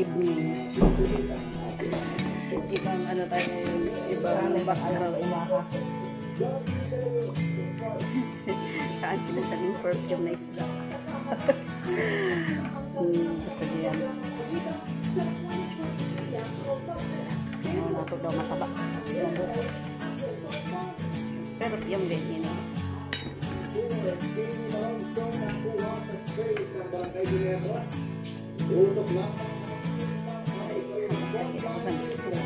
evening. ibang ano tayo, ibang background. Saan pinasabing perfume na isda. hmm, basta diyan. Ano na ito daw mataba. Pero yung din yun. eh. Saan ito suara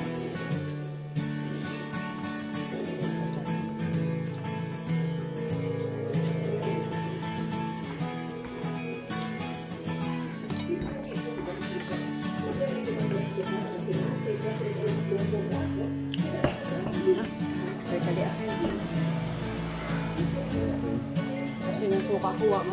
Kasi nang masih kuha mo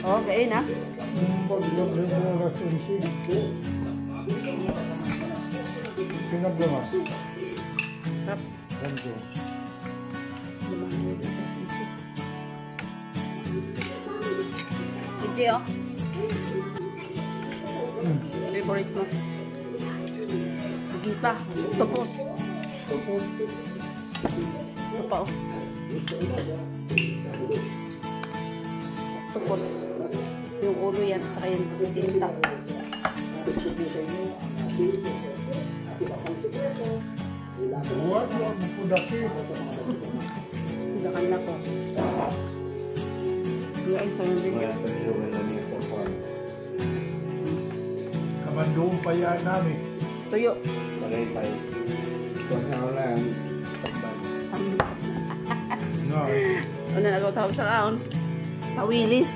Oke, enak. po. Oh, Gita. Ito pa, oh. Tapos. Yung ulo yan, at saka yung tinta. Buwan mo, mapudaki. Hilakan na po. Yan, sa yung video. Kamandoon pa yan namin. Tuyo. No. Ano na ako tawag sa kaon? Tawilis.